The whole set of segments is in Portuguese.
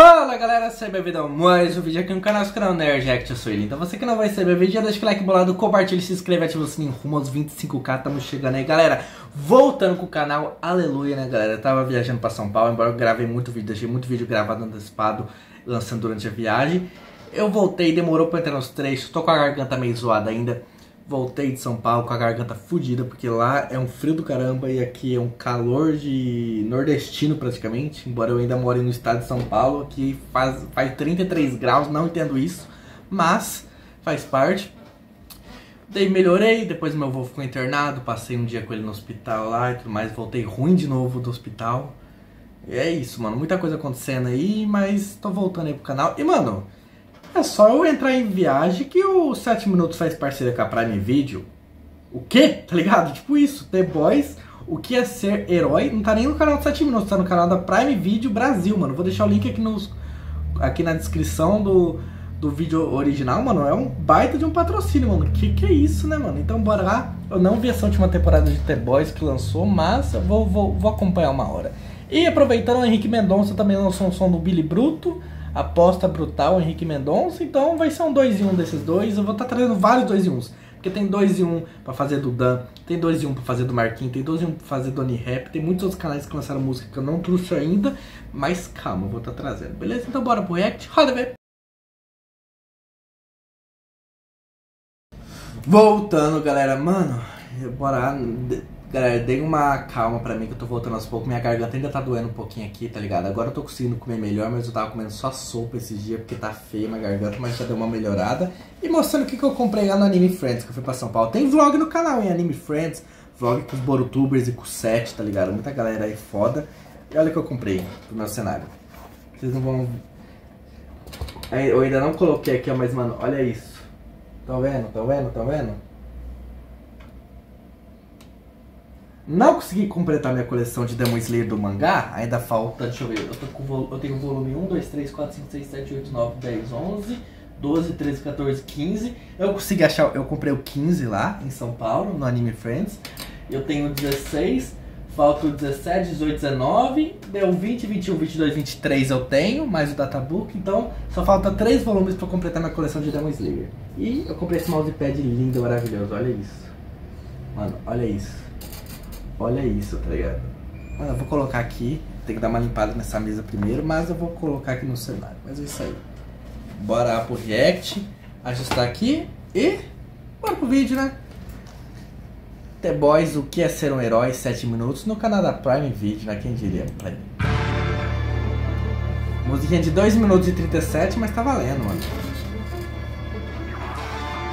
Fala galera, seja bem-vindo a mais um vídeo aqui no canal canal Nerdjack, eu sou ele. Então você que não vai saber o vídeo, já deixa o like bolado, compartilha, se inscreve, ativa o sininho rumo aos 25k, estamos chegando aí galera. Voltando com o canal, aleluia né galera, eu tava viajando pra São Paulo, embora eu gravei muito vídeo, deixei muito vídeo gravado antecipado, lançando durante a viagem. Eu voltei, demorou pra entrar nos trechos, tô com a garganta meio zoada ainda. Voltei de São Paulo com a garganta fodida, porque lá é um frio do caramba e aqui é um calor de nordestino praticamente. Embora eu ainda more no estado de São Paulo, que faz, faz 33 graus, não entendo isso, mas faz parte. Daí melhorei, depois meu avô ficou internado, passei um dia com ele no hospital lá e tudo mais, voltei ruim de novo do hospital. E é isso, mano, muita coisa acontecendo aí, mas tô voltando aí pro canal. E, mano, é só eu entrar em viagem que o 7 Minutos faz parceria com a Prime Video. O quê? Tá ligado? Tipo isso, The Boys, o que é ser herói, não tá nem no canal do 7 Minutos, tá no canal da Prime Video Brasil, mano. Vou deixar o link aqui, nos, aqui na descrição do, do vídeo original, mano. É um baita de um patrocínio, mano. Que que é isso, né, mano? Então bora lá. Eu não vi essa última temporada de The Boys que lançou, mas eu vou, vou, vou acompanhar uma hora. E aproveitando, o Henrique Mendonça também lançou um som do Billy Bruto aposta brutal Henrique Mendonça, então vai ser um 2 em 1 um desses dois. Eu vou estar tá trazendo vários 2 em 1 uns. Porque tem 2 em 1 um pra fazer do Dan, tem 2 em 1 um pra fazer do Marquinhos, tem 2 em 1 um pra fazer do Rap, tem muitos outros canais que lançaram música que eu não trouxe ainda, mas calma, eu vou estar tá trazendo, beleza? Então bora pro React, roda ver! Voltando, galera, mano, bora Galera, dei uma calma pra mim que eu tô voltando aos poucos. Minha garganta ainda tá doendo um pouquinho aqui, tá ligado? Agora eu tô conseguindo comer melhor, mas eu tava comendo só sopa esses dias porque tá feia minha garganta, mas já deu uma melhorada. E mostrando o que, que eu comprei lá no Anime Friends, que eu fui pra São Paulo. Tem vlog no canal, em Anime Friends. Vlog com os Borutubers e com o Seth, tá ligado? Muita galera aí foda. E olha o que eu comprei pro meu cenário. Vocês não vão... Eu ainda não coloquei aqui, mas mano, olha isso. Tá vendo? Tá vendo? Tá vendo? Não consegui completar minha coleção de Demon Slayer do mangá. Ainda falta, deixa eu ver, eu, tô com, eu tenho o volume 1, 2, 3, 4, 5, 6, 7, 8, 9, 10, 11, 12, 13, 14, 15. Eu consegui achar, eu comprei o 15 lá em São Paulo, no Anime Friends. Eu tenho 16, falta o 17, 18, 19, deu 20, 21, 22, 23 eu tenho, mais o databook, então só falta 3 volumes para completar minha coleção de Demon Slayer. E eu comprei esse mousepad lindo, maravilhoso, olha isso. Mano, olha isso. Olha isso, tá ligado? Mano, eu vou colocar aqui. Tem que dar uma limpada nessa mesa primeiro, mas eu vou colocar aqui no cenário. Mas é isso aí. Bora pro React. Ajustar aqui e... Bora pro vídeo, né? The Boys, o que é ser um herói, 7 minutos, no canal da Prime Video, né? Quem diria? Musiquinha de 2 minutos e 37, mas tá valendo, mano.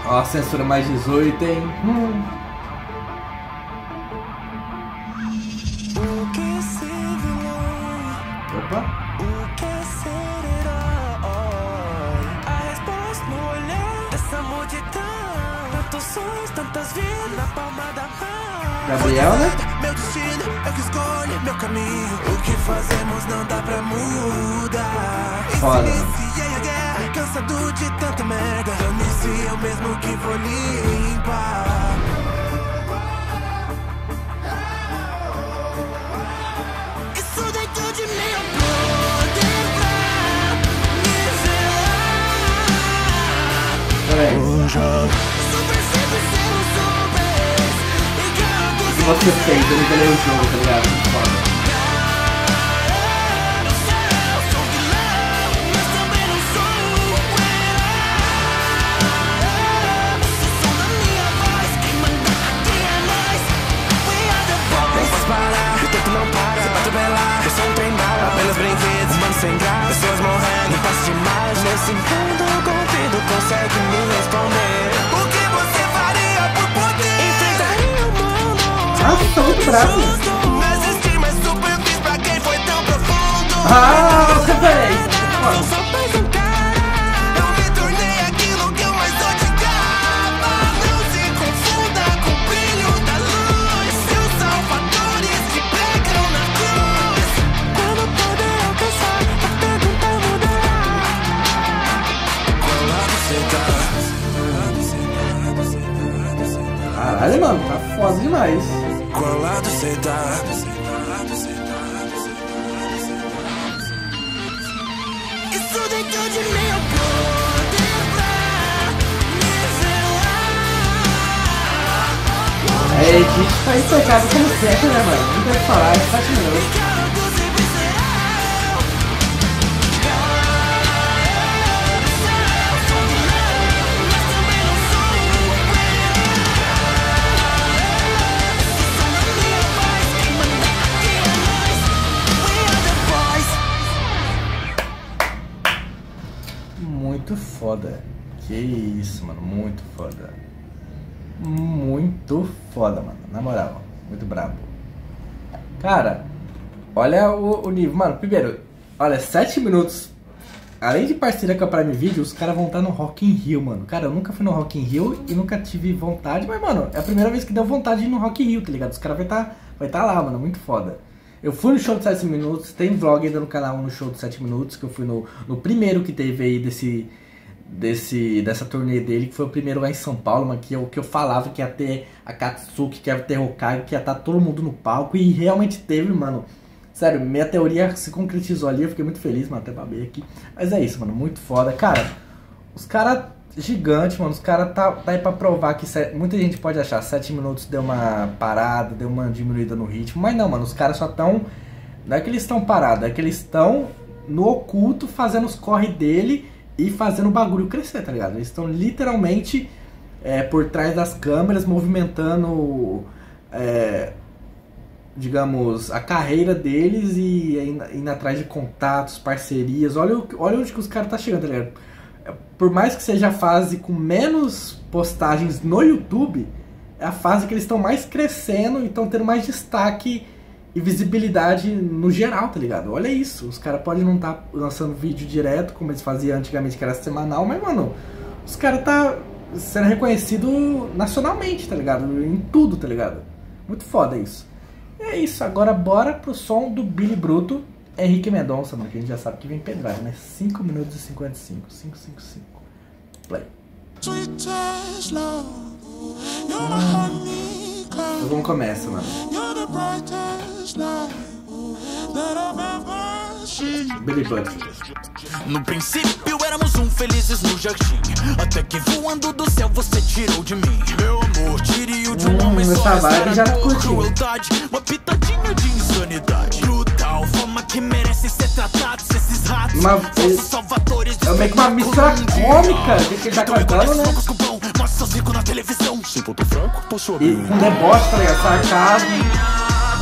Ó, censura mais 18, hein? Hum. Gabriel, né? Meu destino, eu que escolho meu caminho. O que fazemos não dá pra mudar. Foda. Iniciei a guerra, cansado de tanta merda. Eu me sei eu mesmo que vou limpar. Você fez, eu nivelei o jogo, tá ligado? Foda. Sem graça Pessoas morrendo, passo demais Nesse mundo convido, consegue me responder Ah, tá muito bravo. Ah, você fez. Caralho, mano, tá foda demais. Qual lado cê tá? É, a gente tá empolgado como sempre, né, mano? Não tem o que falar, é 7 Que isso, mano. Muito foda. Muito foda, mano. Na moral. Muito brabo. Cara, olha o, o nível. Mano, primeiro, olha, 7 minutos. Além de parceria com a Prime Video, os caras vão estar no Rock in Rio, mano. Cara, eu nunca fui no Rock in Rio e nunca tive vontade, mas, mano, é a primeira vez que deu vontade de ir no Rock in Rio, tá ligado? Os caras vai estar tá, vai tá lá, mano. Muito foda. Eu fui no show de 7 minutos, tem vlog ainda no canal no show de 7 minutos, que eu fui no, no primeiro que teve aí desse, desse, dessa turnê dele, que foi o primeiro lá em São Paulo, mano, que eu, que eu falava que ia ter a Katsuki, que ia ter Hokage, que ia estar tá todo mundo no palco, e realmente teve, mano. Sério, minha teoria se concretizou ali, eu fiquei muito feliz, mano, até babei aqui. Mas é isso, mano, muito foda. Cara, os caras gigante, mano. Os caras tá, tá aí pra provar que muita gente pode achar 7 minutos deu uma parada, deu uma diminuída no ritmo, mas não, mano. Os caras só tão. Não é que eles estão parados, é que eles estão no oculto fazendo os corre dele e fazendo o bagulho crescer, tá ligado? Eles estão literalmente é, por trás das câmeras movimentando. É, digamos, a carreira deles e indo, indo, atrás de contatos, parcerias. Olha, olha onde que os caras tá chegando, tá ligado? por mais que seja a fase com menos postagens no YouTube, é a fase que eles estão mais crescendo e estão tendo mais destaque e visibilidade no geral, tá ligado? Olha isso, os caras podem não estar tá lançando vídeo direto, como eles faziam antigamente, que era semanal, mas, mano, os caras tá sendo reconhecido nacionalmente, tá ligado? Em tudo, tá ligado? Muito foda isso. E é isso, agora bora pro som do Billy Bruto, Henrique Mendonça, mano, que a gente já sabe que vem pedrada, né? 5 minutos e 55. 5, 5, 5. Play. Hum. Vamos começa, mano. Billy. No princípio éramos um felizes no jardim. Até que voando do céu você tirou de mim. Meu amor, tire-o de um hum, homem só. Essa já crueldade Uma pitadinha de insanidade. Brutal, forma que merecem ser tratados Esses ratos uma, ele, salvadores É meio que uma mistura cômica O que ele tá cantando, né? Seus ricos na televisão. Sem ponto franco, posso abrir E com deboche, tá ligado? Sarcasmo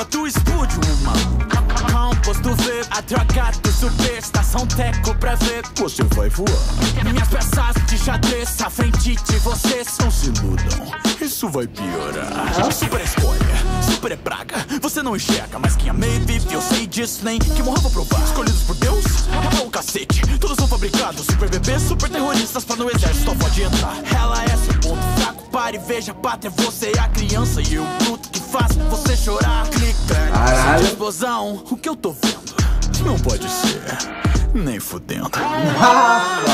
novo do estúdio, mano. Composto V, a droga do superestação teco pra ver. Você vai voar. Minhas peças de xadrez à frente de vocês não se iludam. Isso vai piorar. Super escolha, super é praga. Você não enxerga, mas quem amei vive, eu sei disso, nem que morra vou provar. Escolhidos por Deus? É o cacete. Todos são fabricados, super bebês, super terroristas pra no exército, só pode entrar. Ela é seu ponto fraco Pare e veja, pátria, você é a criança e o bruto que faz você chorar. Clica, Caralho. explosão, o que eu tô vendo? Não pode ser, nem fudendo. Caralho,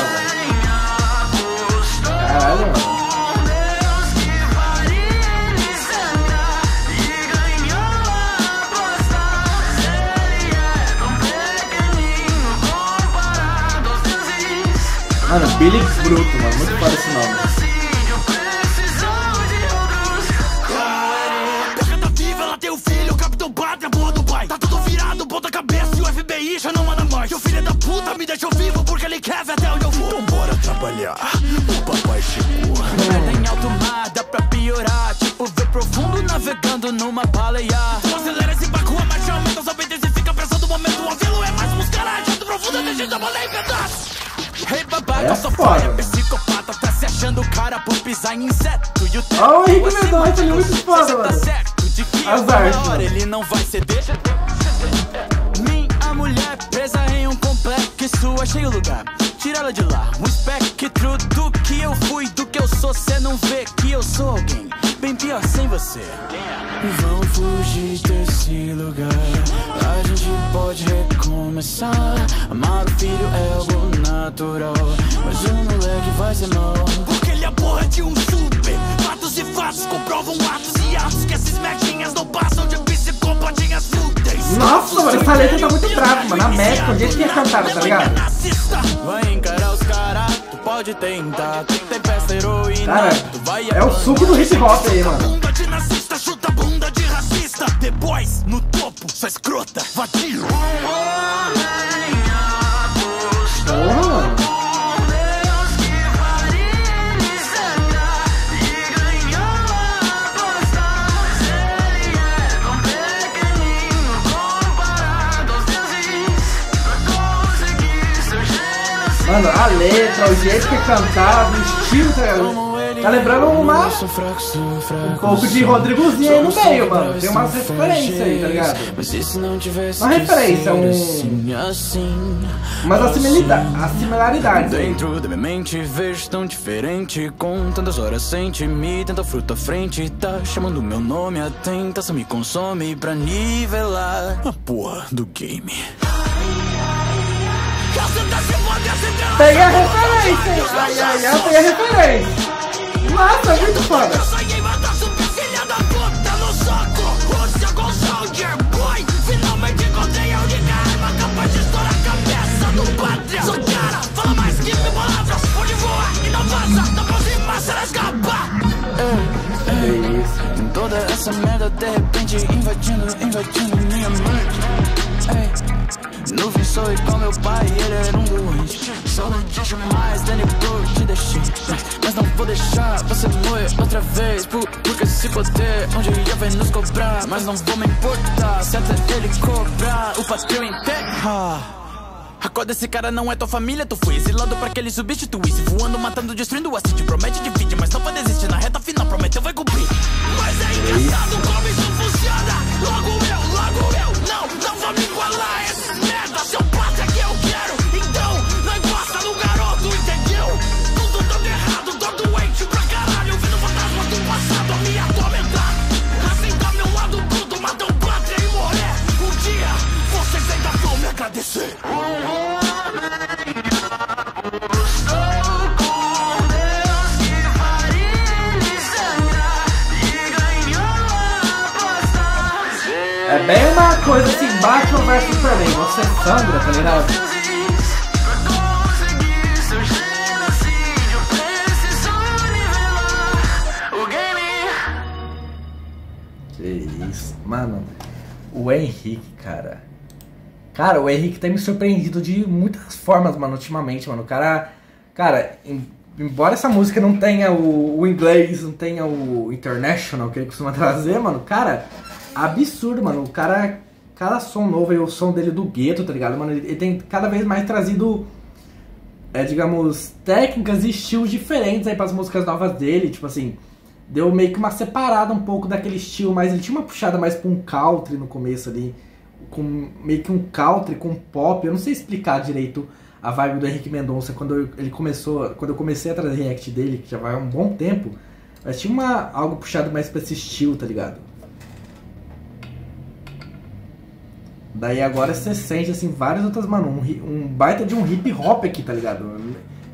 mano. Mano, Billy Bruto, mano. Muito foda esse nome. Babaca, é psicopata, tá se achando cara por pisar em inseto. E o tempo, oh, o Henrique Mendonça, ele é muito foda, tá mano. Tá certo de que As artes, ele não vai ceder mulher presa em um complexo achei o lugar. Tira ela de lá, um espectro do que eu fui, do que eu sou. Cê não vê que eu sou alguém bem pior sem você. Vamos fugir desse lugar. A gente pode recomeçar. Amar o filho é algo natural. Mas o moleque vai ser mal. Porque ele é porra de um super. Fatos e fatos comprovam atos e atos que esses merdinhas não passam de psicopatinhas fúteis. Nossa, mano, essa letra tá muito brava, mano. A México, o jeito que é cantado, tá ligado? Vai encarar os caras, tu pode tentar. Tem festa heroína, Cara, tu vai é o suco do hip hop aí, mano. Chuta bunda de racista. Boys, no topo, sua escrota, vadio. Porra, mano. A letra, o jeito que é cantado, o estilo, ligado? Tá lembrando uma, um pouco de Rodrigozinho aí no meio, mano. Tem umas referências aí, tá ligado? Uma referência, um- assim, assim, Mas a similaridade, a similaridade. Dentro da minha mente vejo tão diferente Com tantas horas sem me tanta fruta à frente Tá chamando meu nome, a tentação me consome Pra nivelar a porra do game Peguei a referência? Ai, ai, ai, peguei a referência. Nossa, muito foda. Toda essa merda de repente invadindo, invadindo minha mente Ei, Nuvem sou igual meu pai, ele era um doente Só não te demais, Danny Blue, te deixei não vou deixar você morrer outra vez por, Porque se poder, um dia vai nos cobrar Mas não vou me importar, se até ele cobrar O patrão enterra Acorda, esse cara não é tua família, tu foi exilado pra que ele substituísse Voando, matando, destruindo o assiste Promete divide, mas não vai desistir Na reta final, prometeu, vai cumprir. Mas é engraçado como isso bem uma coisa assim, Batman vs Superman. Você sangra, tá ligado? Que isso. Mano, o Henrique, cara. Cara, o Henrique tem me surpreendido de muitas formas, mano, ultimamente, mano. O cara. Cara, em- embora essa música não tenha o, o inglês, não tenha o international que ele costuma trazer, mano, cara, absurdo, mano. O cara. Cada som novo aí, o som dele do gueto, tá ligado? Mano, ele, ele tem cada vez mais trazido é, digamos, técnicas e estilos diferentes aí pras músicas novas dele, tipo assim, deu meio que uma separada um pouco daquele estilo, mas ele tinha uma puxada mais pra um country no começo ali, com meio que um country com pop, eu não sei explicar direito a vibe do Henrique Mendonça quando eu, ele começou, quando eu comecei a trazer react dele, que já vai há um bom tempo, mas tinha uma, algo puxado mais pra esse estilo, tá ligado? Daí agora você sente, assim, várias outras, mano, um, um baita de um hip hop aqui, tá ligado?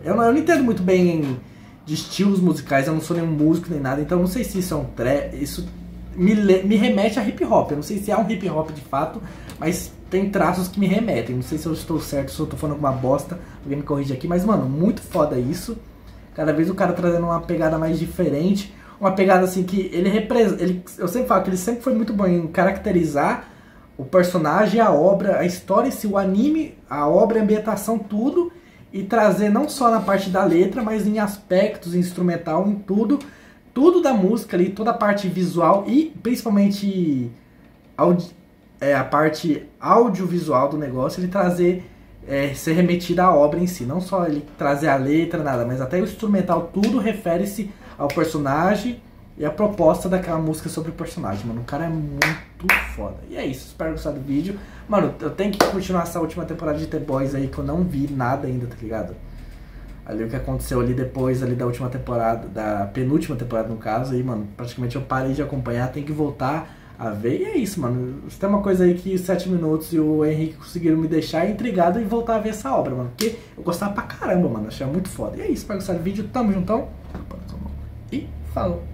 Eu não, eu não entendo muito bem de estilos musicais, eu não sou nenhum músico nem nada, então eu não sei se isso é um trap, isso me, me remete a hip hop, eu não sei se é um hip hop de fato, mas tem traços que me remetem, não sei se eu estou certo, se eu tô falando alguma bosta, alguém me corrige aqui, mas mano, muito foda isso, cada vez o cara trazendo uma pegada mais diferente, uma pegada assim que ele representa, ele, eu sempre falo que ele sempre foi muito bom em caracterizar o personagem, a obra, a história, em o anime, a obra, a ambientação, tudo, e trazer não só na parte da letra, mas em aspectos, instrumental, em tudo, tudo da música ali, toda a parte visual e principalmente é, a parte audiovisual do negócio, ele trazer, é, ser remetido à obra em si, não só ele trazer a letra, nada, mas até o instrumental, tudo refere-se ao personagem e a proposta daquela música sobre o personagem, mano. O cara é muito muito foda. E é isso, espero gostar do vídeo. Mano, eu tenho que continuar essa última temporada de The Boys aí, que eu não vi nada ainda, tá ligado? Ali o que aconteceu ali depois ali da última temporada, da penúltima temporada no caso, aí, mano, praticamente eu parei de acompanhar, tem que voltar a ver. E é isso, mano. Tem uma coisa aí que 7 minutos e o Henrique conseguiram me deixar intrigado e voltar a ver essa obra, mano. Porque eu gostava pra caramba, mano. Achei muito foda. E é isso, para gostar do vídeo, tamo juntão. E falou.